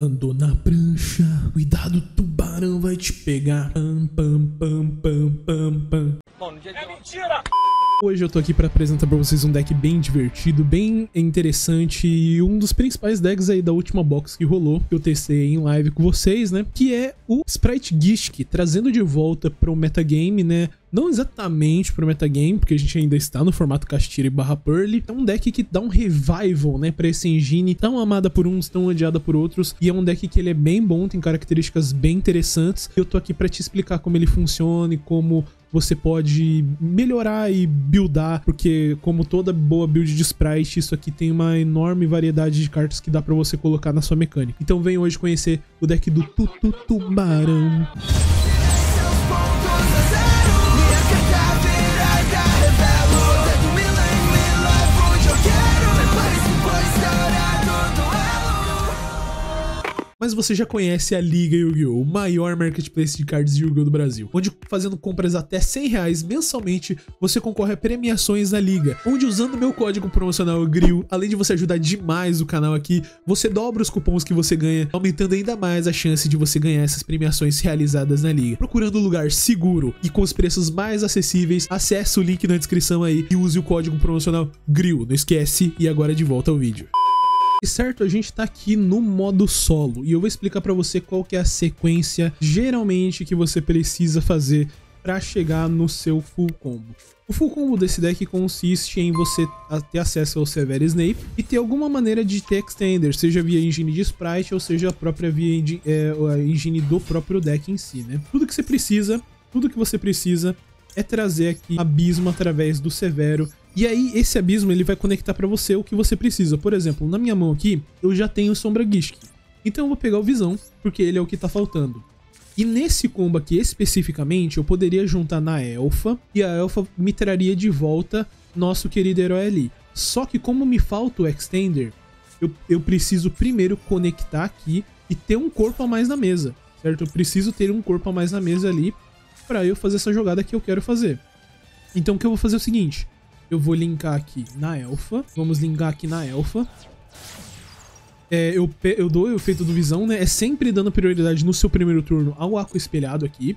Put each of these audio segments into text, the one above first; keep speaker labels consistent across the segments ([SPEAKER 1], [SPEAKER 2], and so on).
[SPEAKER 1] Andou na prancha, cuidado, tubarão vai te pegar. Pam, pam, pam, pam, pam, pam.
[SPEAKER 2] É mentira!
[SPEAKER 1] Hoje eu tô aqui pra apresentar pra vocês um deck bem divertido, bem interessante e um dos principais decks aí da última box que rolou, que eu testei em live com vocês, né? Que é o Sprite Gishk, trazendo de volta pro metagame, né? Não exatamente pro metagame, porque a gente ainda está no formato Castira e barra Pearl. É um deck que dá um revival, né, pra esse engine tão amada por uns, tão odiada por outros. E é um deck que ele é bem bom, tem características bem interessantes. Eu tô aqui pra te explicar como ele funciona e como você pode melhorar e buildar, porque como toda boa build de sprite, isso aqui tem uma enorme variedade de cartas que dá pra você colocar na sua mecânica. Então vem hoje conhecer o deck do Tutu Tubarão. Mas você já conhece a Liga Yu-Gi-Oh!, o maior marketplace de cards Yu-Gi-Oh! do Brasil, onde fazendo compras até 100 reais mensalmente, você concorre a premiações na Liga, onde usando meu código promocional GRIL, além de você ajudar demais o canal aqui, você dobra os cupons que você ganha, aumentando ainda mais a chance de você ganhar essas premiações realizadas na Liga. Procurando um lugar seguro e com os preços mais acessíveis, acesse o link na descrição aí e use o código promocional GRIL, não esquece, e agora de volta ao vídeo. E certo, a gente tá aqui no modo solo e eu vou explicar pra você qual que é a sequência geralmente que você precisa fazer pra chegar no seu full combo. O full combo desse deck consiste em você ter acesso ao Severe Snape e ter alguma maneira de ter extender, seja via engine de sprite ou seja a própria via é, a engine do próprio deck em si, né? Tudo que você precisa, tudo que você precisa é trazer aqui abismo através do Severo. E aí, esse abismo ele vai conectar pra você o que você precisa. Por exemplo, na minha mão aqui, eu já tenho Sombra Gishk. Então eu vou pegar o Visão, porque ele é o que tá faltando. E nesse combo aqui especificamente, eu poderia juntar na Elfa, e a Elfa me traria de volta nosso querido herói ali. Só que como me falta o Extender, eu, eu preciso primeiro conectar aqui e ter um corpo a mais na mesa, certo? Eu preciso ter um corpo a mais na mesa ali pra eu fazer essa jogada que eu quero fazer. Então o que eu vou fazer é o seguinte, eu vou linkar aqui na Elfa, vamos linkar aqui na Elfa. É, eu, eu dou o efeito do visão, né? É sempre dando prioridade no seu primeiro turno ao Aqua espelhado aqui.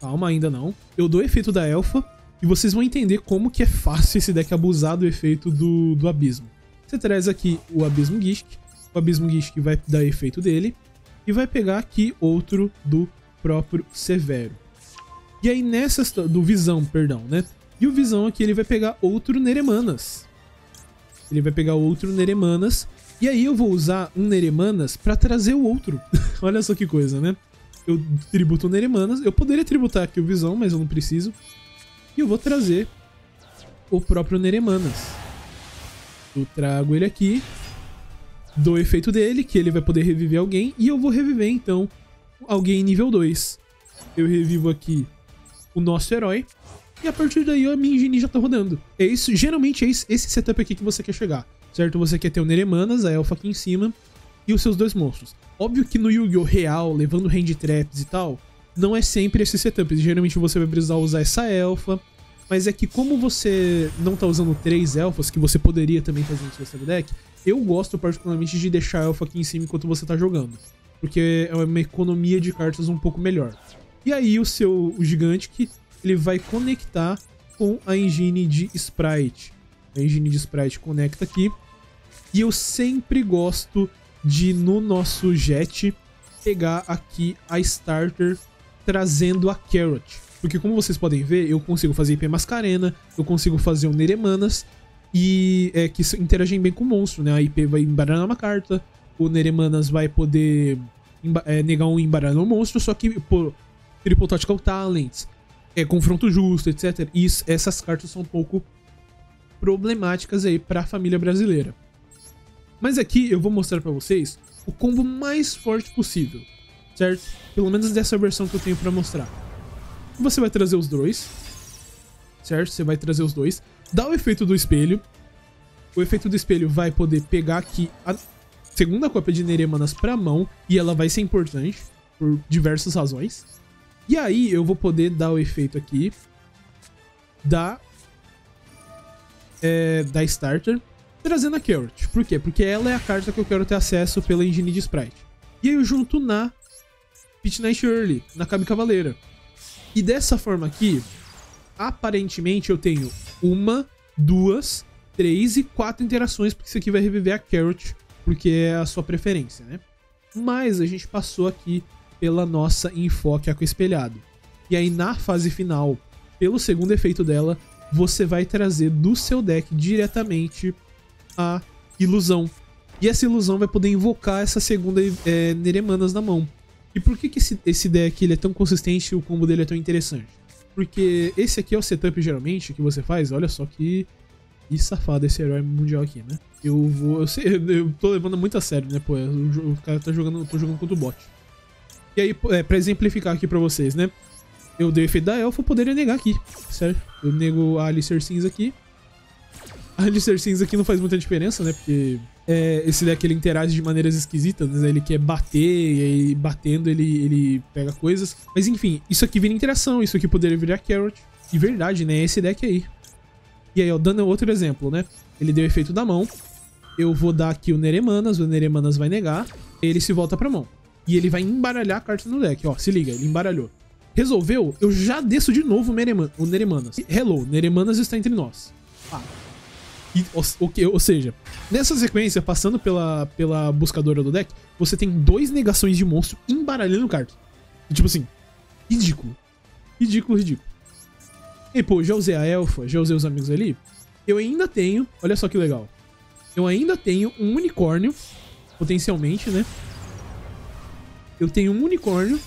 [SPEAKER 1] Calma, ainda não. Eu dou o efeito da Elfa e vocês vão entender como que é fácil esse deck abusar do efeito do, do Abismo. Você traz aqui o Abismo Gishk, o Abismo Gishk vai dar efeito dele e vai pegar aqui outro do próprio Severo. E aí nessa do Visão, perdão, né? E o Visão aqui ele vai pegar outro Neremanas. Ele vai pegar outro Neremanas e aí eu vou usar um Neremanas pra trazer o outro. Olha só que coisa, né? Eu tributo o Neremanas, eu poderia tributar aqui o Visão, mas eu não preciso. E eu vou trazer o próprio Neremanas. Eu trago ele aqui, dou o efeito dele, que ele vai poder reviver alguém, e eu vou reviver então alguém nível 2. Eu revivo aqui o nosso herói, e a partir daí a minha engine já tá rodando. É isso, geralmente é esse setup aqui que você quer chegar, certo? Você quer ter o Neremanas, a Elfa aqui em cima, e os seus dois monstros. Óbvio que no Yu-Gi-Oh! real, levando hand traps e tal, não é sempre esse setup. Geralmente você vai precisar usar essa elfa. Mas é que como você não tá usando três elfas, que você poderia também fazer no seu deck, eu gosto particularmente de deixar a elfa aqui em cima enquanto você tá jogando. Porque é uma economia de cartas um pouco melhor. E aí o seu o gigante que ele vai conectar com a engine de sprite. A engine de sprite conecta aqui. E eu sempre gosto de, no nosso jet, pegar aqui a starter trazendo a Carrot. Porque como vocês podem ver, eu consigo fazer IP Mascarena, eu consigo fazer o Neremanas, e é que interagem bem com o monstro, né? A IP vai embaralhar uma carta, o Neremanas vai poder é, negar um embaralho no monstro, só que por Triple Tactical Talents, é, confronto justo, etc. E essas cartas são um pouco problemáticas aí pra família brasileira. Mas aqui eu vou mostrar pra vocês o combo mais forte possível, certo? Pelo menos dessa versão que eu tenho pra mostrar. Você vai trazer os dois, certo? Você vai trazer os dois, dá o efeito do espelho. O efeito do espelho vai poder pegar aqui a segunda cópia de Neremanas pra mão e ela vai ser importante por diversas razões. E aí eu vou poder dar o efeito aqui da é, da starter trazendo a Carrot. Por quê? Porque ela é a carta que eu quero ter acesso pela engine de sprite. E aí eu junto na Pit Night Early, na Cabe Cavaleira. E dessa forma aqui, aparentemente eu tenho uma, duas, três e quatro interações, porque isso aqui vai reviver a Carrot, porque é a sua preferência, né? Mas a gente passou aqui pela nossa enfoque Aqua Espelhado. E aí na fase final, pelo segundo efeito dela, você vai trazer do seu deck diretamente a ilusão. E essa ilusão vai poder invocar essa segunda é, Neremanas na mão. E por que, que esse, esse deck ele é tão consistente e o combo dele é tão interessante? Porque esse aqui é o setup geralmente que você faz. Olha só que, que safado esse herói mundial aqui, né? Eu vou. Eu, sei, eu tô levando muito a sério, né? Pô, o, o cara tá jogando. Tô jogando contra o bot. E aí, é, pra exemplificar aqui pra vocês, né? Eu dei o efeito da Elfa, eu poderia negar aqui, certo? Eu nego a Alistair Cinza aqui. A Alistair Cinza aqui não faz muita diferença, né? Porque é, esse deck ele interage de maneiras esquisitas, né? Ele quer bater, e aí batendo ele, ele pega coisas. Mas enfim, isso aqui vira interação, isso aqui poderia virar Carrot. E verdade, né? Esse deck aí. E aí, ó, dando outro exemplo, né? Ele deu o efeito da mão. Eu vou dar aqui o Neremanas, o Neremanas vai negar. Ele se volta pra mão. E ele vai embaralhar a carta no deck, ó. Se liga, ele embaralhou. Resolveu, eu já desço de novo o, Nereman, o Neremanas. Hello, Neremanas está entre nós. Ah. E, ou, ou, seja, nessa sequência, passando pela, pela buscadora do deck, você tem dois negações de monstro embaralhando carta. Tipo assim, ridículo. Ridículo, ridículo. E pô, já usei a Elfa, já usei os amigos ali. Eu ainda tenho, olha só que legal. Eu ainda tenho um unicórnio, potencialmente, né? Eu tenho um unicórnio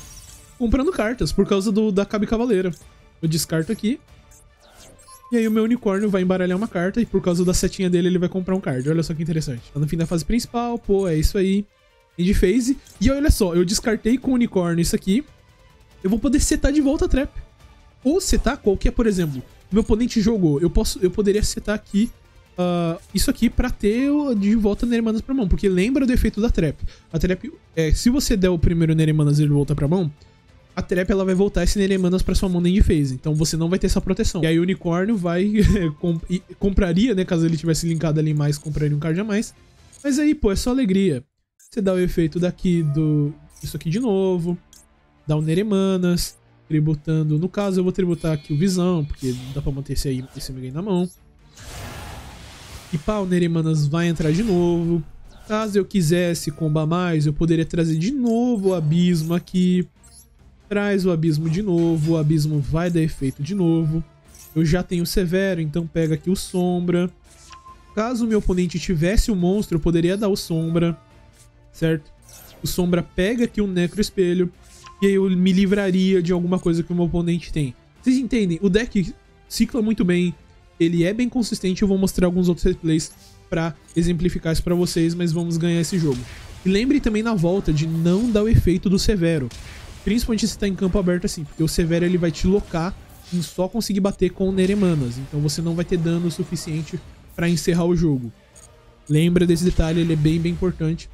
[SPEAKER 1] comprando cartas por causa do da Cabe Cavaleira. Eu descarto aqui. E aí o meu unicórnio vai embaralhar uma carta e por causa da setinha dele ele vai comprar um card. Olha só que interessante. Tá no fim da fase principal, pô, é isso aí. End phase. E olha só, eu descartei com o unicórnio isso aqui. Eu vou poder setar de volta a trap. Ou setar qualquer, por exemplo, meu oponente jogou. Eu posso, eu poderia setar aqui uh, isso aqui pra ter de volta Neremanas pra mão. Porque lembra do efeito da trap. A trap, é, se você der o primeiro Neremanas e ele volta pra mão, a trap ela vai voltar esse Neremanas pra sua mão nem de phase. Então você não vai ter essa proteção. E aí o unicórnio vai. comp compraria, né? Caso ele tivesse linkado ali mais, compraria um card a mais. Mas aí, pô, é só alegria. Você dá o efeito daqui do. Isso aqui de novo. Dá o Neremanas. Tributando. No caso, eu vou tributar aqui o Visão, porque dá pra manter esse, aí, esse amigo aí na mão. E pá, o vai entrar de novo. Caso eu quisesse combar mais, eu poderia trazer de novo o Abismo aqui. Traz o Abismo de novo, o Abismo vai dar efeito de novo. Eu já tenho Severo, então pega aqui o Sombra. Caso o meu oponente tivesse o monstro, eu poderia dar o Sombra, certo? O Sombra pega aqui o Necro Espelho, e aí eu me livraria de alguma coisa que o meu oponente tem. Vocês entendem? O deck cicla muito bem, ele é bem consistente, eu vou mostrar alguns outros replays pra exemplificar isso pra vocês, mas vamos ganhar esse jogo. E lembre também na volta de não dar o efeito do Severo. Principalmente se tá em campo aberto assim, porque o Severo ele vai te locar em só conseguir bater com Neremanas. Então você não vai ter dano suficiente pra encerrar o jogo. Lembra desse detalhe, ele é bem, bem importante.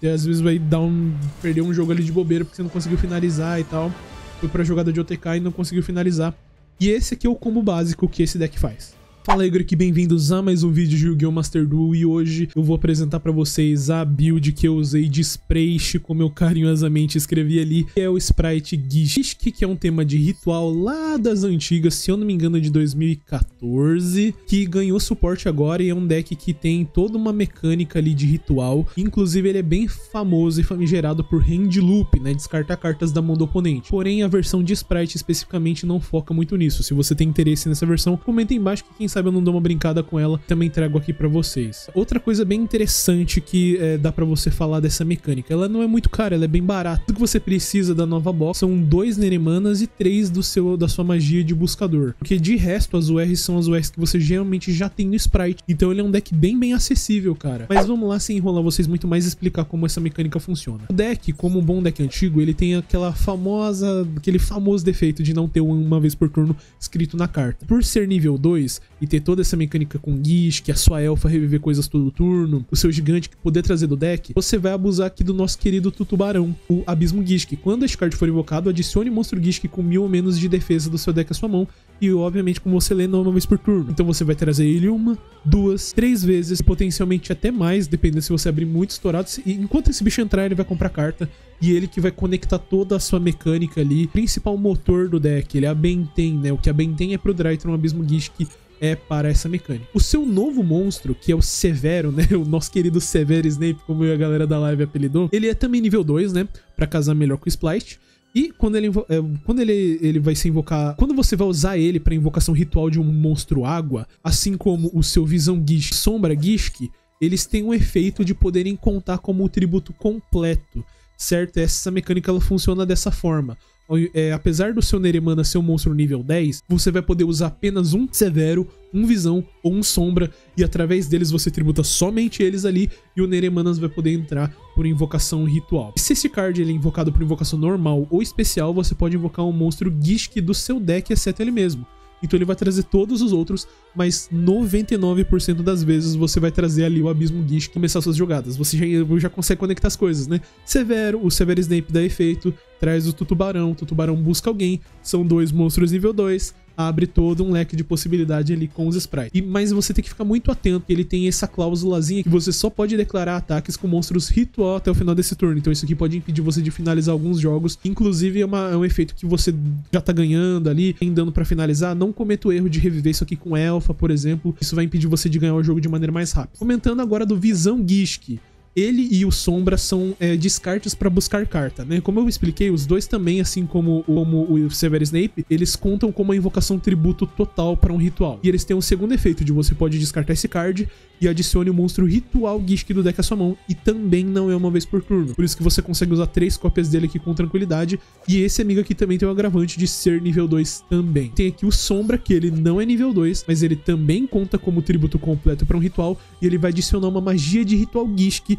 [SPEAKER 1] Você às vezes vai dar um, perder um jogo ali de bobeira porque você não conseguiu finalizar e tal. Foi pra jogada de OTK e não conseguiu finalizar. E esse aqui é o combo básico que esse deck faz. Fala aí, aqui, bem-vindos a mais um vídeo de Yu-Gi-Oh! Master Duel e hoje eu vou apresentar pra vocês a build que eu usei de Sprite, como eu carinhosamente escrevi ali, que é o Sprite Gishki, que é um tema de ritual lá das antigas, se eu não me engano de 2014, que ganhou suporte agora e é um deck que tem toda uma mecânica ali de ritual, inclusive ele é bem famoso e famigerado por Hand Loop, né, descartar cartas da mão do oponente. Porém, a versão de Sprite especificamente não foca muito nisso. Se você tem interesse nessa versão, comenta embaixo que quem sabe eu não dou uma brincada com ela, também trago aqui pra vocês. Outra coisa bem interessante que é, dá pra você falar dessa mecânica, ela não é muito cara, ela é bem barata. Tudo que você precisa da nova box são dois Neremanas e três do seu, da sua magia de buscador. Porque de resto, as URs são as URs que você geralmente já tem no Sprite. Então ele é um deck bem, bem acessível, cara. Mas vamos lá, sem enrolar vocês muito mais, explicar como essa mecânica funciona. O deck, como um bom deck antigo, ele tem aquela famosa, aquele famoso defeito de não ter uma vez por turno escrito na carta. Por ser nível 2, e ter toda essa mecânica com Gish, que a sua elfa reviver coisas todo turno, o seu gigante que poder trazer do deck, você vai abusar aqui do nosso querido Tutubarão, o Abismo Gishk. Quando este card for invocado, adicione monstro Gishk com mil ou menos de defesa do seu deck à sua mão, e obviamente como você lê, não uma vez por turno. Então você vai trazer ele uma, duas, três vezes, potencialmente até mais, dependendo se você abrir muito estourado. E enquanto esse bicho entrar, ele vai comprar carta, e ele que vai conectar toda a sua mecânica ali, principal motor do deck, ele é a Benten, né? O que a Benten é pro Drytron Abismo Gishk é para essa mecânica. O seu novo monstro, que é o Severo, né? O nosso querido Severo Snape, como a galera da live apelidou, ele é também nível 2, né? Pra casar melhor com o Splice. E quando ele, é, quando ele, ele vai se invocar. Quando você vai usar ele para invocação ritual de um monstro água, assim como o seu Visão Gish Sombra Gishk, eles têm um efeito de poderem contar como um tributo completo, certo? Essa mecânica ela funciona dessa forma. É, apesar do seu Neremana ser um monstro nível 10, você vai poder usar apenas um Severo, um Visão ou um Sombra, e através deles você tributa somente eles ali, e o Neremanas vai poder entrar por invocação ritual. Se esse card ele é invocado por invocação normal ou especial, você pode invocar um monstro Gishk do seu deck, exceto ele mesmo. Então ele vai trazer todos os outros, mas 99% das vezes você vai trazer ali o Abismo Gish começar suas jogadas. Você já, já consegue conectar as coisas, né? Severo, o Severo Snape dá efeito, traz o Tutubarão, o Tutubarão busca alguém, são dois monstros nível 2, abre todo um leque de possibilidade ali com os sprites. E, mas você tem que ficar muito atento, ele tem essa cláusulazinha que você só pode declarar ataques com monstros ritual até o final desse turno. Então isso aqui pode impedir você de finalizar alguns jogos. Inclusive é, uma, é um efeito que você já tá ganhando ali, tem dando para finalizar. Não cometa o erro de reviver isso aqui com Elfa, por exemplo. Isso vai impedir você de ganhar o jogo de maneira mais rápida. Comentando agora do Visão Gishk ele e o Sombra são é, descartes para buscar carta, né? Como eu expliquei, os dois também, assim como, como o Severo Snape, eles contam como uma invocação tributo total para um ritual. E eles têm um segundo efeito de você pode descartar esse card e adicione o monstro ritual Gishk do deck à sua mão, e também não é uma vez por turno. Por isso que você consegue usar três cópias dele aqui com tranquilidade, e esse amigo aqui também tem o agravante de ser nível 2 também. Tem aqui o Sombra, que ele não é nível 2, mas ele também conta como tributo completo para um ritual, e ele vai adicionar uma magia de ritual Gishk,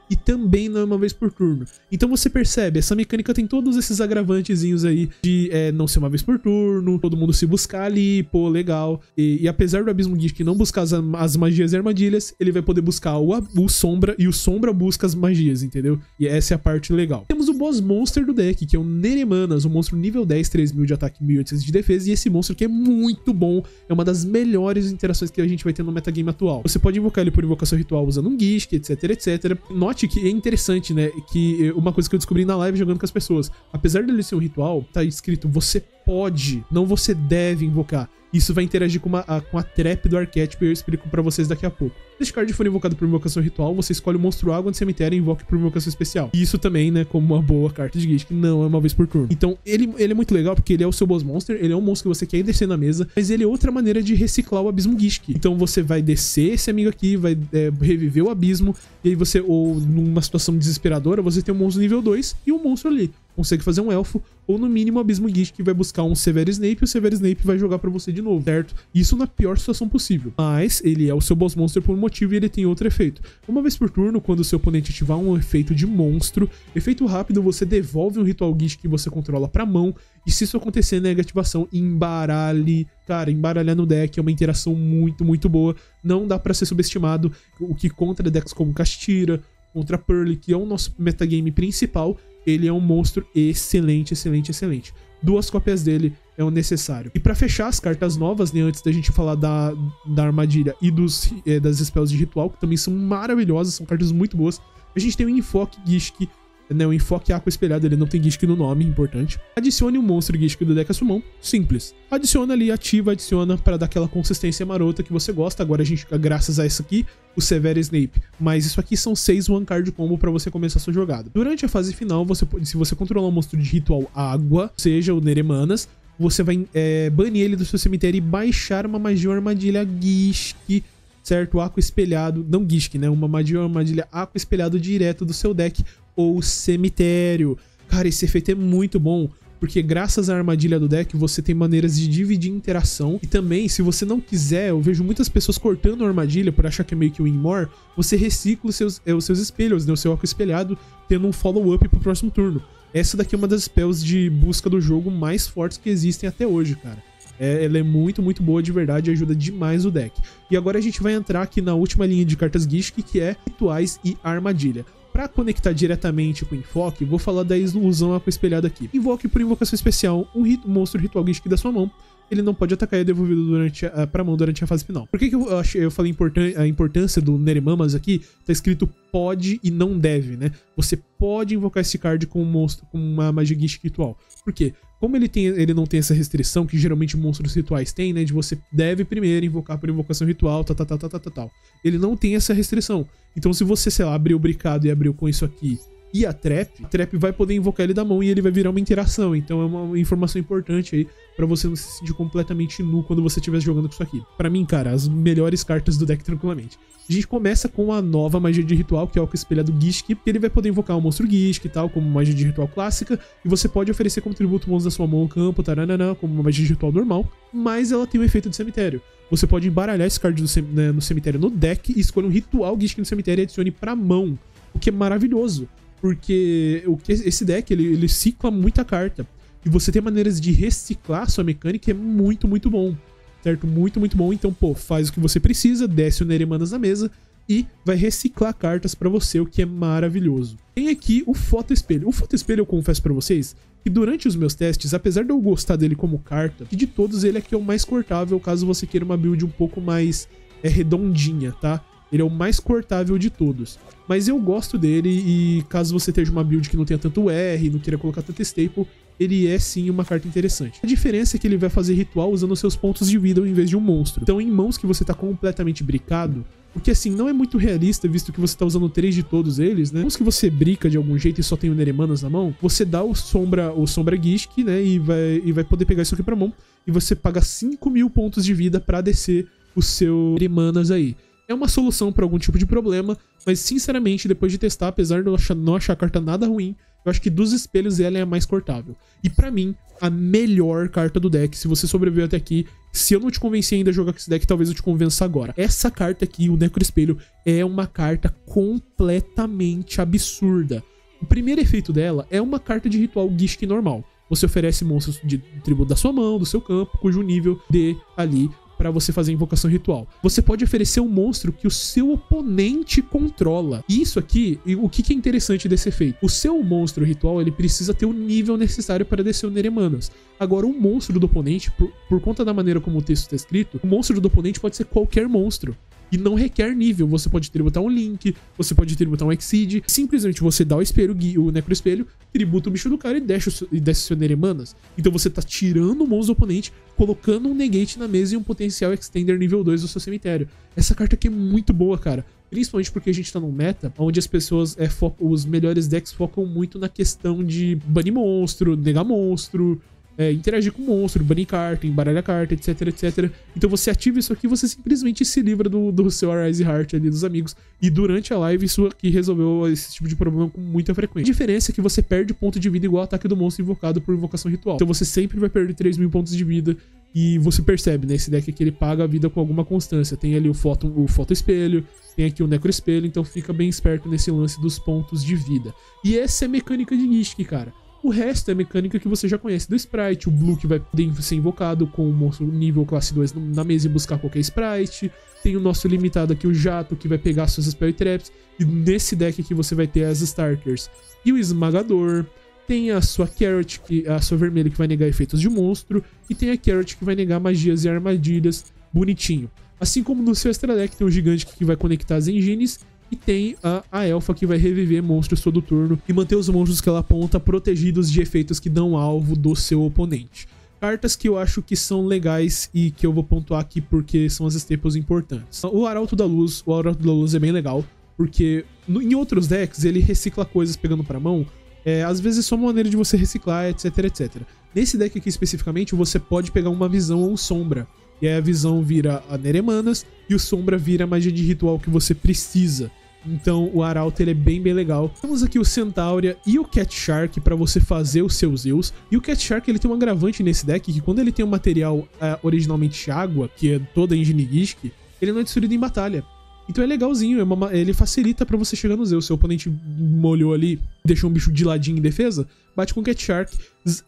[SPEAKER 1] e também não é uma vez por turno. Então você percebe, essa mecânica tem todos esses agravantezinhos aí de é, não ser uma vez por turno, todo mundo se buscar ali, pô, legal. E, e apesar do Abismo Gishk não buscar as, as magias e armadilhas, ele vai poder buscar o, o Sombra e o Sombra busca as magias, entendeu? E essa é a parte legal. Temos o boss monster do deck, que é o Neremanas, um monstro nível 10, 3000 de ataque, 1800 de defesa, e esse monstro que é muito bom, é uma das melhores interações que a gente vai ter no metagame atual. Você pode invocar ele por invocação ritual usando um Gishk, etc, etc. Note que é interessante, né, que uma coisa que eu descobri na live jogando com as pessoas, apesar dele ser um ritual, tá escrito você pode, não você deve invocar. Isso vai interagir com, uma, a, com a trap do arquétipo e eu explico para vocês daqui a pouco. Este card for invocado por invocação ritual, você escolhe o monstro água do cemitério e invoca por invocação especial. E isso também, né, como uma boa carta de Gish, que não é uma vez por turno. Então, ele, ele é muito legal porque ele é o seu boss monster, ele é um monstro que você quer descer na mesa, mas ele é outra maneira de reciclar o abismo Gishk. Então você vai descer esse amigo aqui, vai é, reviver o abismo, e aí você, ou numa situação desesperadora, você tem um monstro nível 2 e um monstro ali consegue fazer um elfo, ou no mínimo o Abismo Gish que vai buscar um Severo Snape e o Severo Snape vai jogar para você de novo, certo? Isso na pior situação possível. Mas ele é o seu boss monster por um motivo e ele tem outro efeito. Uma vez por turno, quando o seu oponente ativar um efeito de monstro, efeito rápido, você devolve um Ritual Gish que você controla pra mão, e se isso acontecer, nega ativação, embaralhe. Cara, embaralhar no deck é uma interação muito, muito boa. Não dá para ser subestimado, o que contra decks como Castira, contra Pearl, que é o nosso metagame principal, ele é um monstro excelente, excelente, excelente. Duas cópias dele é o necessário. E para fechar as cartas novas, né, antes da gente falar da, da armadilha e dos, é, das spells de ritual, que também são maravilhosas, são cartas muito boas, a gente tem o Enfoque Gishk, né, o enfoque aqua espelhado, ele não tem Gishk no nome, importante. Adicione um monstro Gishk do deck à sua mão, simples. Adiciona ali, ativa, adiciona para dar aquela consistência marota que você gosta. Agora a gente, graças a isso aqui, o Severe Snape. Mas isso aqui são seis one card combo para você começar sua jogada. Durante a fase final, você se você controlar um monstro de ritual água, seja o Neremanas, você vai é, banir ele do seu cemitério e baixar uma magia ou armadilha Gishk certo? Aqua espelhado, não Gishk, né? Uma magia ou armadilha aqua espelhado direto do seu deck ou cemitério. Cara, esse efeito é muito bom, porque graças à armadilha do deck você tem maneiras de dividir interação e também, se você não quiser, eu vejo muitas pessoas cortando a armadilha por achar que é meio que um more, você recicla os seus, é, os seus espelhos, né, o seu arco espelhado, tendo um follow-up pro próximo turno. Essa daqui é uma das spells de busca do jogo mais fortes que existem até hoje, cara. É, ela é muito, muito boa de verdade e ajuda demais o deck. E agora a gente vai entrar aqui na última linha de cartas Gishk, que é Rituais e Armadilha. Para conectar diretamente com o Enfoque, vou falar da ilusão aqua espelhada aqui. Invoque por invocação especial um rit monstro ritual Gishk da sua mão. Ele não pode atacar e é devolvido durante a, pra mão durante a fase final. Por que, que eu, achei, eu falei a importância do Neremamas aqui? Tá escrito pode e não deve, né? Você pode invocar esse card com um monstro, com uma magia Gishk ritual. Por quê? Como ele, tem, ele não tem essa restrição que geralmente monstros rituais têm, né? De você deve primeiro invocar por invocação ritual, tal, tal, tal, tal, tal, tal. Ele não tem essa restrição. Então, se você, sei lá, abriu o bricado e abriu com isso aqui e a Trap, a Trap vai poder invocar ele da mão e ele vai virar uma interação. Então é uma informação importante aí para você não se sentir completamente nu quando você estiver jogando com isso aqui. Para mim, cara, as melhores cartas do deck tranquilamente. A gente começa com a nova magia de ritual, que é o espelha do Gishk, que ele vai poder invocar um monstro Gishk e tal, como magia de ritual clássica, e você pode oferecer como tributo monstros da sua mão ao campo, taranana, como uma magia de ritual normal, mas ela tem o efeito de cemitério. Você pode embaralhar esse card né, no cemitério no deck e escolher um ritual Gishk no cemitério e adicione pra mão, o que é maravilhoso. Porque o que esse deck ele, ele cicla muita carta. E você tem maneiras de reciclar sua mecânica é muito, muito bom. Certo? Muito, muito bom. Então, pô, faz o que você precisa, desce o Neremanas na mesa e vai reciclar cartas para você, o que é maravilhoso. Tem aqui o Foto Espelho. O Foto Espelho, eu confesso para vocês, que durante os meus testes, apesar de eu gostar dele como carta, que de todos ele é que é o mais cortável, caso você queira uma build um pouco mais é, redondinha, tá? Ele é o mais cortável de todos. Mas eu gosto dele e caso você esteja uma build que não tenha tanto R, não queira colocar tanto staple, ele é sim uma carta interessante. A diferença é que ele vai fazer ritual usando seus pontos de vida em vez de um monstro. Então, em mãos que você tá completamente bricado, o que assim não é muito realista, visto que você tá usando três de todos eles, né? Mãos que você brica de algum jeito e só tem o Neremanas na mão, você dá o Sombra, o Sombra Gishk, né? E vai, e vai poder pegar isso aqui pra mão. E você paga 5 mil pontos de vida pra descer o seu Neremanas aí é uma solução para algum tipo de problema, mas sinceramente, depois de testar, apesar de eu não achar a carta nada ruim, eu acho que dos espelhos ela é a mais cortável. E para mim, a melhor carta do deck, se você sobreviveu até aqui, se eu não te convenci ainda a jogar com esse deck, talvez eu te convença agora. Essa carta aqui, o Necro Espelho, é uma carta completamente absurda. O primeiro efeito dela é uma carta de ritual Gishk normal. Você oferece monstros de tributo da sua mão, do seu campo, cujo nível de ali para você fazer invocação ritual. Você pode oferecer um monstro que o seu oponente controla. E isso aqui, o que, que é interessante desse efeito? O seu monstro ritual, ele precisa ter o nível necessário para descer o Neremanas. Agora, o monstro do oponente, por, por conta da maneira como o texto está escrito, o monstro do oponente pode ser qualquer monstro e não requer nível. Você pode tributar um Link, você pode tributar um Exceed. Simplesmente você dá o espelho, o Necro Espelho, tributa o bicho do cara e desce o, e desce o seu Neremanas. Então você tá tirando monstro do oponente, colocando um negate na mesa e um potencial extender nível 2 do seu cemitério. Essa carta aqui é muito boa, cara. Principalmente porque a gente tá num meta onde as pessoas, é, os melhores decks focam muito na questão de banir monstro, negar monstro, é, interagir com o monstro, banir carta, embaralhar carta, etc, etc. Então você ativa isso aqui você simplesmente se livra do, do seu Arise Heart ali dos amigos. E durante a live isso aqui resolveu esse tipo de problema com muita frequência. A diferença é que você perde ponto de vida igual ao ataque do monstro invocado por invocação ritual. Então você sempre vai perder 3 mil pontos de vida. E você percebe, né? Esse deck aqui ele paga a vida com alguma constância. Tem ali o foto, o foto espelho, tem aqui o necro espelho, então fica bem esperto nesse lance dos pontos de vida. E essa é a mecânica de Nishiki, cara. O resto é mecânica que você já conhece do Sprite, o Blue que vai poder ser invocado com o monstro nível classe 2 na mesa e buscar qualquer Sprite. Tem o nosso limitado aqui, o Jato, que vai pegar suas Spell Traps. E nesse deck aqui você vai ter as Starters e o Esmagador. Tem a sua Carrot, que, a sua vermelha, que vai negar efeitos de monstro. E tem a Carrot, que vai negar magias e armadilhas. Bonitinho. Assim como no seu Extra Deck tem o Gigante, que vai conectar as engines. E tem a, a elfa que vai reviver monstros todo turno e manter os monstros que ela aponta protegidos de efeitos que dão alvo do seu oponente. Cartas que eu acho que são legais e que eu vou pontuar aqui porque são as staples importantes. O Arauto da Luz, o Arauto da Luz é bem legal, porque no, em outros decks ele recicla coisas pegando pra mão, é, às vezes é só uma maneira de você reciclar, etc, etc. Nesse deck aqui especificamente, você pode pegar uma visão ou sombra. E aí a visão vira a Neremanas e o sombra vira a magia de ritual que você precisa. Então o Arauto ele é bem bem legal. Temos aqui o Centauria e o Cat Shark para você fazer os seus Zeus. E o Cat Shark ele tem um agravante nesse deck que quando ele tem um material uh, originalmente água, que é toda engine Gishk, ele não é destruído em batalha. Então é legalzinho, é uma, ele facilita para você chegar no Zeus. Seu oponente molhou ali, deixou um bicho de ladinho em defesa, bate com o Cat Shark,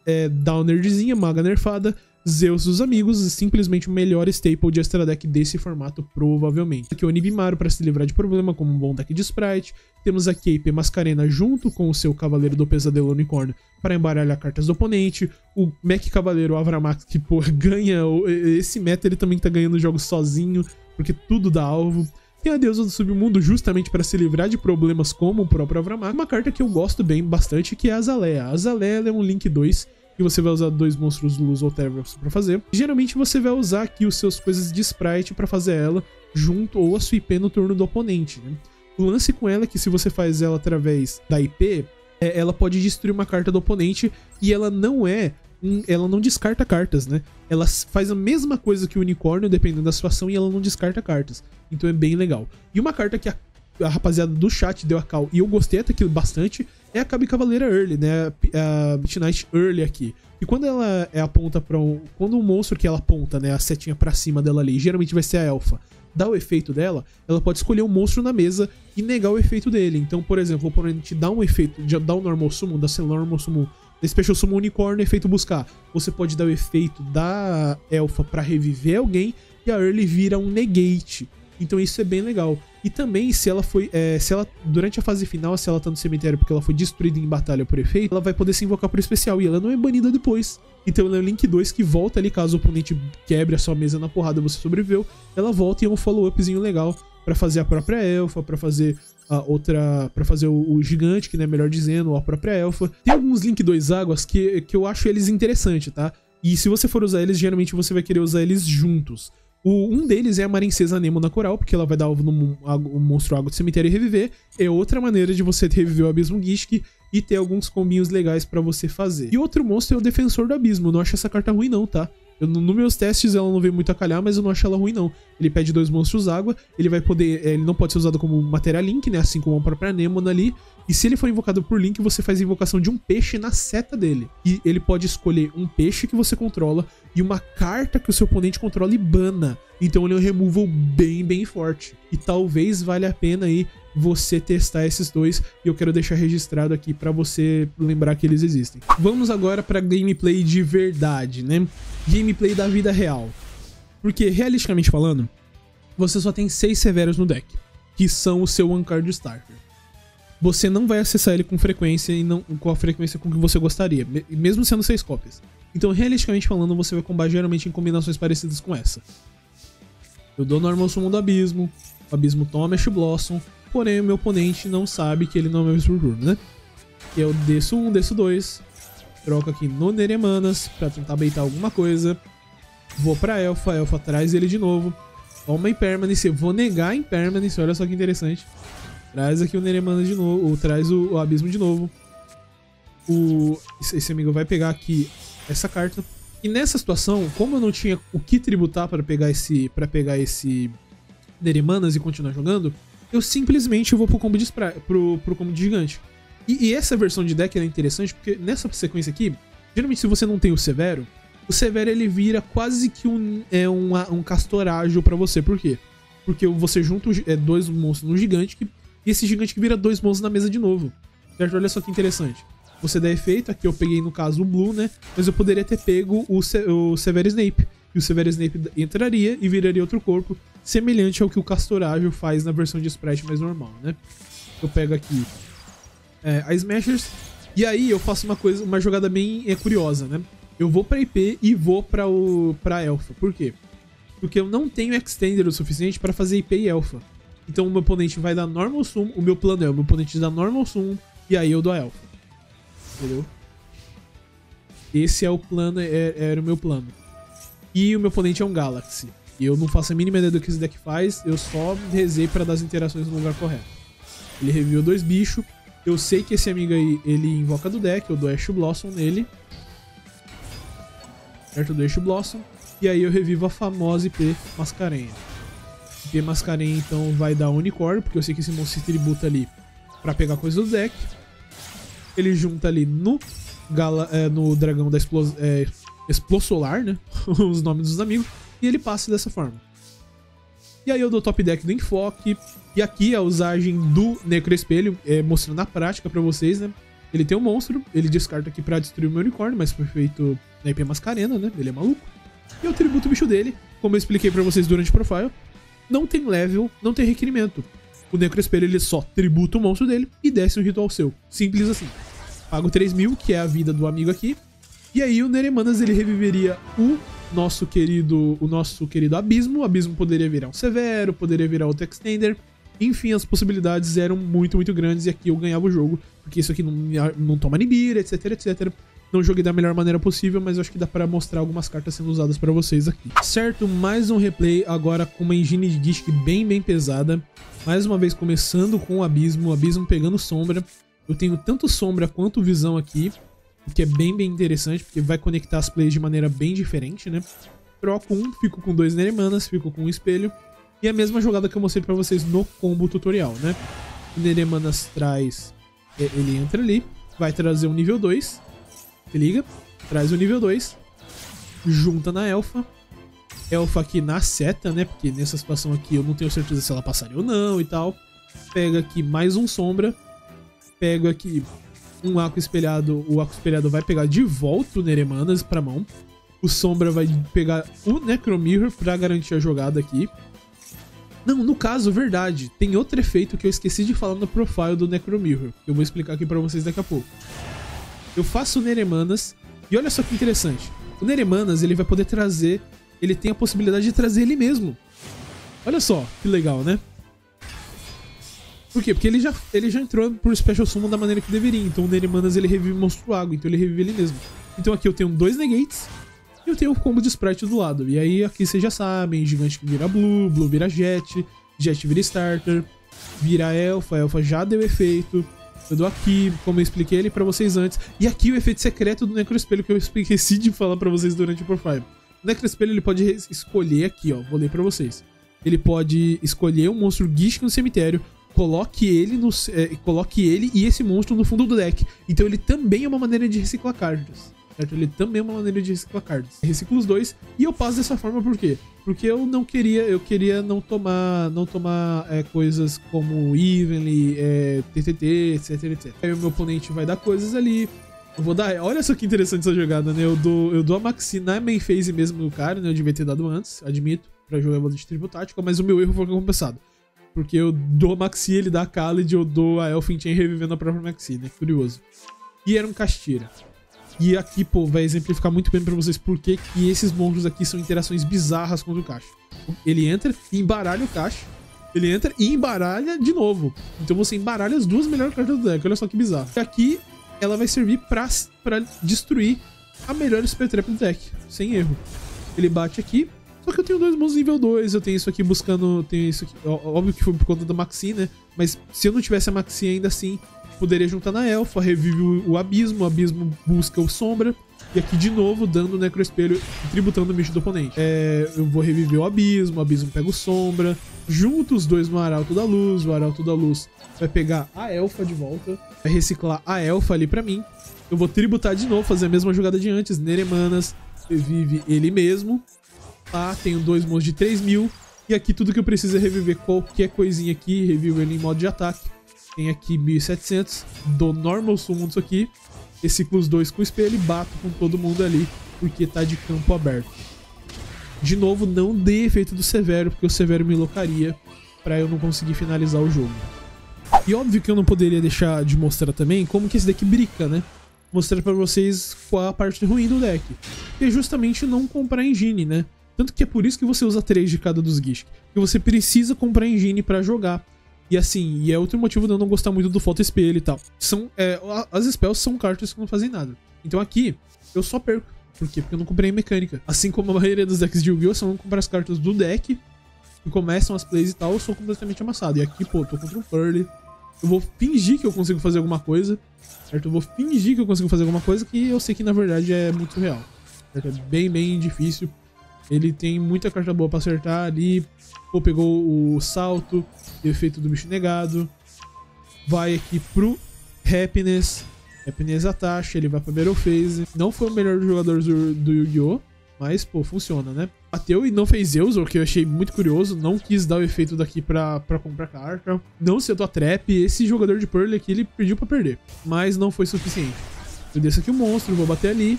[SPEAKER 1] é, dá uma nerdzinha, maga nerfada, Zeus dos amigos, simplesmente o melhor staple de extra deck desse formato, provavelmente. Aqui o Onibimaru para se livrar de problema, como um bom deck de Sprite. Temos aqui a IP Mascarena junto com o seu Cavaleiro do Pesadelo Unicórnio para embaralhar cartas do oponente. O Mech Cavaleiro Avramax, que pô, ganha. Esse meta ele também tá ganhando jogos sozinho, porque tudo dá alvo. Tem a deusa do submundo justamente para se livrar de problemas como o próprio Avramak. Uma carta que eu gosto bem bastante, que é a Azalea. A Azalea é um Link 2 que você vai usar dois monstros luz ou trevas pra fazer. E, geralmente você vai usar aqui os seus coisas de sprite para fazer ela junto ou a sua IP no turno do oponente. Né? O lance com ela é que se você faz ela através da IP, é, ela pode destruir uma carta do oponente e ela não é ela não descarta cartas, né? Ela faz a mesma coisa que o unicórnio, dependendo da situação, e ela não descarta cartas. Então é bem legal. E uma carta que a, a rapaziada do chat deu a cal, e eu gostei até que bastante, é a Cabe Cavaleira Early, né? A Midnight Early aqui. E quando ela é aponta para um. Quando o um monstro que ela aponta, né? A setinha para cima dela ali, geralmente vai ser a Elfa, dá o efeito dela, ela pode escolher um monstro na mesa e negar o efeito dele. Então, por exemplo, o oponente dá um efeito, dá um Normal Summon, dá seu Normal Summon Special Summon Unicórnio, efeito buscar. Você pode dar o efeito da Elfa para reviver alguém e a Early vira um negate. Então isso é bem legal. E também, se ela foi. É, se ela. Durante a fase final, se ela tá no cemitério porque ela foi destruída em batalha por efeito, ela vai poder se invocar por especial. E ela não é banida depois. Então ela é o Link 2 que volta ali, caso o oponente quebre a sua mesa na porrada você sobreviveu. Ela volta e é um follow-upzinho legal para fazer a própria elfa, para fazer a outra. para fazer o, o, gigante, que né, melhor dizendo, a própria elfa. Tem alguns Link 2 águas que, que eu acho eles interessantes, tá? E se você for usar eles, geralmente você vai querer usar eles juntos. O, um deles é a Marincesa Nemo Coral, porque ela vai dar alvo no um monstro água do cemitério e reviver. É outra maneira de você reviver o Abismo Gishki e ter alguns combinhos legais para você fazer. E outro monstro é o Defensor do Abismo. Não acho essa carta ruim não, tá? Eu, no meus testes ela não veio muito a calhar, mas eu não acho ela ruim não. Ele pede dois monstros água, ele vai poder, é, ele não pode ser usado como matéria link, né, assim como a própria Anemone ali. E se ele for invocado por link, você faz a invocação de um peixe na seta dele. E ele pode escolher um peixe que você controla e uma carta que o seu oponente controla e bana. Então ele é um removal bem, bem forte. E talvez valha a pena aí você testar esses dois e eu quero deixar registrado aqui para você lembrar que eles existem. Vamos agora para gameplay de verdade, né? Gameplay da vida real. Porque realisticamente falando, você só tem seis severos no deck, que são o seu One Card Starter. Você não vai acessar ele com frequência e não com a frequência com que você gostaria, mesmo sendo seis cópias. Então, realisticamente falando, você vai combar geralmente em combinações parecidas com essa. Eu dou normal summon do abismo, o abismo toma Ash Blossom, porém o meu oponente não sabe que ele não é meu turno, né? Eu desço um, desço dois, troco aqui no Neremanas pra tentar beitar alguma coisa. Vou pra Elfa, a Elfa traz ele de novo. Toma Impermanence, eu vou negar Impermanence, olha só que interessante. Traz aqui o Neremanas de novo, ou traz o, o Abismo de novo. O, esse amigo vai pegar aqui essa carta. E nessa situação, como eu não tinha o que tributar para pegar esse para pegar esse Neremanas e continuar jogando, eu simplesmente vou pro combo de, pro, pro combo de gigante. E, e, essa versão de deck é interessante porque nessa sequência aqui, geralmente se você não tem o Severo, o Severo ele vira quase que um, é um, um castor ágil pra você. Por quê? Porque você junta é, dois monstros no gigante que, e esse gigante que vira dois monstros na mesa de novo. Certo? Olha só que interessante. Você dá efeito, aqui eu peguei no caso o Blue, né? Mas eu poderia ter pego o, Se o Severo Snape. E o Severo Snape entraria e viraria outro corpo semelhante ao que o Castorágio faz na versão de sprite mais normal, né? Eu pego aqui é, a Smashers, e aí eu faço uma coisa, uma jogada bem é, curiosa, né? Eu vou pra IP e vou pra, o, pra Elfa. Por quê? Porque eu não tenho Extender o suficiente para fazer IP e Elfa. Então o meu oponente vai dar Normal Sum, o meu plano é o meu oponente dá Normal Sum, e aí eu dou a Elfa. Entendeu? Esse é o plano, é, era o meu plano. E o meu oponente é um Galaxy. E eu não faço a mínima ideia do que esse deck faz, eu só rezei para dar as interações no lugar correto. Ele reviu dois bichos. Eu sei que esse amigo aí, ele invoca do deck, eu dou Ash Blossom nele. Certo? Dou Ash Blossom. E aí eu revivo a famosa IP Mascarenha. IP Mascarenha, então, vai dar Unicórnio, porque eu sei que esse monstro se tributa ali pra pegar coisa do deck. Ele junta ali no, Gala, é, no dragão da Explos, é, Explossolar, né? Os nomes dos amigos e ele passa dessa forma. E aí eu dou top deck do enfoque. E aqui a usagem do Necroespelho, é, mostrando na prática para vocês, né? Ele tem um monstro, ele descarta aqui pra destruir o meu unicórnio, mas foi feito na IP Mascarena, né? Ele é maluco. E eu tributo o bicho dele, como eu expliquei pra vocês durante o profile. Não tem level, não tem requerimento. O Necroespelho ele só tributa o monstro dele e desce um ritual seu. Simples assim. Pago 3 mil, que é a vida do amigo aqui. E aí o Neremanas ele reviveria o nosso querido, o nosso querido Abismo. O Abismo poderia virar um Severo, poderia virar outro Extender. Enfim, as possibilidades eram muito, muito grandes e aqui eu ganhava o jogo, porque isso aqui não, não toma Nibira, etc, etc. Não joguei da melhor maneira possível, mas acho que dá pra mostrar algumas cartas sendo usadas pra vocês aqui. Certo, mais um replay agora com uma engine de Gishk bem, bem pesada. Mais uma vez começando com o Abismo, o Abismo pegando sombra. Eu tenho tanto sombra quanto visão aqui, o que é bem, bem interessante, porque vai conectar as plays de maneira bem diferente, né? Troco um, fico com dois Neremanas, fico com um espelho. E a mesma jogada que eu mostrei pra vocês no combo tutorial, né? O Neremanas traz... Ele entra ali, vai trazer um nível 2. Se liga? Traz o nível 2. Junta na Elfa. Elfa aqui na seta, né? Porque nessa situação aqui eu não tenho certeza se ela passaria ou não e tal. Pega aqui mais um Sombra. Pego aqui um Aqua Espelhado. O Aqua Espelhado vai pegar de volta o Neremanas pra mão. O Sombra vai pegar o Necromirror pra garantir a jogada aqui. Não, no caso, verdade. Tem outro efeito que eu esqueci de falar no profile do Necromirror. Eu vou explicar aqui pra vocês daqui a pouco. Eu faço Neremanas. E olha só que interessante. O Neremanas, ele vai poder trazer... Ele tem a possibilidade de trazer ele mesmo. Olha só, que legal, né? Por quê? Porque ele já, ele já entrou por Special Summon da maneira que deveria. Então o Neremanas, ele revive Monstro Água. Então ele revive ele mesmo. Então aqui eu tenho dois Negates. E eu tenho o combo de Sprite do lado. E aí aqui vocês já sabem, Gigante vira Blue, Blue vira Jet, Jet vira Starter, vira Elfa, Elfa já deu efeito. Eu dou aqui, como eu expliquei ele pra vocês antes. E aqui o efeito secreto do Necroespelho que eu esqueci de falar pra vocês durante o profile. O Necroespelho ele pode escolher aqui, ó, vou ler pra vocês. Ele pode escolher um monstro Gishk no cemitério, coloque ele no é, coloque ele e esse monstro no fundo do deck. Então ele também é uma maneira de reciclar cartas. Certo? Ele também é uma maneira de reciclar cards. Reciclo os dois e eu passo dessa forma por quê? Porque eu não queria, eu queria não tomar, não tomar é, coisas como Evenly, é, TTT, etc, etc. Aí o meu oponente vai dar coisas ali. Eu vou dar. Olha só que interessante essa jogada, né? Eu dou, eu dou a Maxi na main phase mesmo do cara, né? Eu devia ter dado antes, admito, pra jogar de tribo tática, mas o meu erro foi compensado. Porque eu dou a Maxi, ele dá a Khalid, eu dou a Elfin Chain revivendo a própria Maxi, né? Curioso. E era um Castira. E aqui, pô, vai exemplificar muito bem pra vocês por que esses monstros aqui são interações bizarras contra o Caixa. Ele entra e embaralha o Caixa. Ele entra e embaralha de novo. Então você embaralha as duas melhores cartas do deck. Olha só que bizarro. E aqui ela vai servir pra, pra destruir a melhor Spell Trap do deck. Sem erro. Ele bate aqui. Só que eu tenho dois monstros nível 2. Eu tenho isso aqui buscando. Tenho isso aqui. Óbvio que foi por conta da Maxi, né? Mas se eu não tivesse a Maxi ainda assim, poderia juntar na Elfa, revive o, Abismo, o Abismo busca o Sombra, e aqui de novo dando o Necroespelho tributando o bicho do oponente. É, eu vou reviver o Abismo, o Abismo pega o Sombra, junto os dois no Arauto da Luz, o Arauto da Luz vai pegar a Elfa de volta, vai reciclar a Elfa ali pra mim, eu vou tributar de novo, fazer a mesma jogada de antes, Neremanas, revive ele mesmo, tá? Tenho dois monstros de 3 mil, e aqui tudo que eu preciso é reviver qualquer coisinha aqui, revivo ele em modo de ataque, tem aqui 1700, dou normal summon disso aqui, reciclo os dois com o espelho e bato com todo mundo ali, porque tá de campo aberto. De novo, não dei efeito do Severo, porque o Severo me locaria pra eu não conseguir finalizar o jogo. E óbvio que eu não poderia deixar de mostrar também como que esse deck brinca, né? Mostrar pra vocês qual a parte ruim do deck. Que é justamente não comprar engine, né? Tanto que é por isso que você usa 3 de cada dos Gishk. Porque você precisa comprar engine pra jogar. E assim, e é outro motivo de eu não gostar muito do Foto Espelho e tal. São, é, as spells são cartas que não fazem nada. Então aqui, eu só perco. Por quê? Porque eu não comprei mecânica. Assim como a maioria dos decks de Yu-Gi-Oh! são comprar as cartas do deck e começam as plays e tal, eu sou completamente amassado. E aqui, pô, tô contra um Pearly. Eu vou fingir que eu consigo fazer alguma coisa. Certo? Eu vou fingir que eu consigo fazer alguma coisa que eu sei que na verdade é muito real. Certo? É bem, bem difícil. Ele tem muita carta boa pra acertar ali. Pô, pegou o salto, efeito do bicho negado. Vai aqui pro Happiness. Happiness Atacha, ele vai pra Battle Phase. Não foi o melhor dos jogadores do, do Yu-Gi-Oh! Mas, pô, funciona, né? Bateu e não fez Zeus, o que eu achei muito curioso. Não quis dar o efeito daqui pra, pra comprar carta. Não setou a trap. Esse jogador de Pearl aqui, ele pediu pra perder. Mas não foi suficiente. Eu desço aqui o monstro, vou bater ali.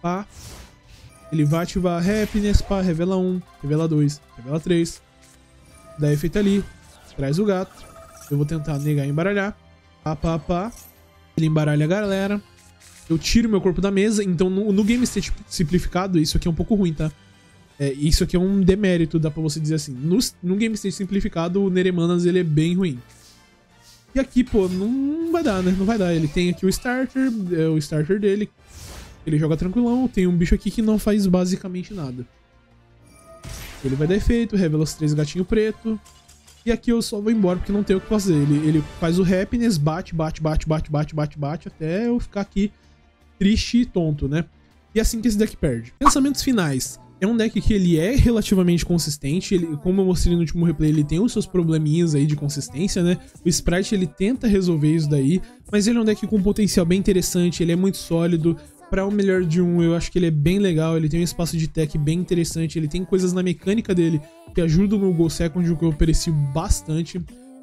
[SPEAKER 1] Pá. Ele vai ativar Happiness, pá, revela 1, revela 2, revela 3. Dá efeito ali, traz o gato. Eu vou tentar negar e embaralhar. Pá, pá, pá. Ele embaralha a galera. Eu tiro meu corpo da mesa. Então, no, no game state simplificado, isso aqui é um pouco ruim, tá? É, isso aqui é um demérito, dá pra você dizer assim. No, no game state simplificado, o Neremanas ele é bem ruim. E aqui, pô, não vai dar, né? Não vai dar. Ele tem aqui o starter, é o starter dele. Ele joga tranquilão. Tem um bicho aqui que não faz basicamente nada. Ele vai dar efeito, revela os três gatinhos preto. E aqui eu só vou embora porque não tem o que fazer. Ele, ele faz o happiness, bate, bate, bate, bate, bate, bate, bate, até eu ficar aqui triste e tonto, né? E é assim que esse deck perde. Pensamentos finais. É um deck que ele é relativamente consistente, ele, como eu mostrei no último replay, ele tem os seus probleminhas aí de consistência, né? O Sprite ele tenta resolver isso daí, mas ele é um deck com um potencial bem interessante, ele é muito sólido. Para o melhor de um, eu acho que ele é bem legal, ele tem um espaço de tech bem interessante, ele tem coisas na mecânica dele que ajudam no Go Second, o que eu aprecio bastante.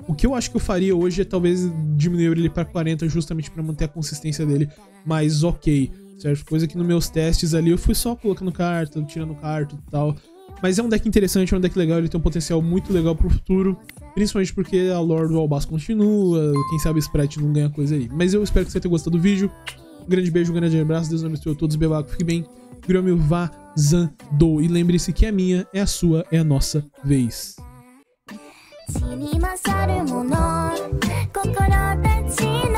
[SPEAKER 1] O que eu acho que eu faria hoje é talvez diminuir ele para 40 justamente para manter a consistência dele mais ok certo? Coisa que nos meus testes ali eu fui só colocando carta, tirando carta e tal. Mas é um deck interessante, é um deck legal, ele tem um potencial muito legal pro futuro. Principalmente porque a lore do Albas continua, quem sabe Sprite não ganha coisa aí. Mas eu espero que você tenha gostado do vídeo. Um grande beijo, um grande abraço, Deus abençoe a todos, bebaco, fique bem. Grêmio vazando. E lembre-se que a minha é a sua, é a nossa vez.
[SPEAKER 2] 血に勝るもの心立ちの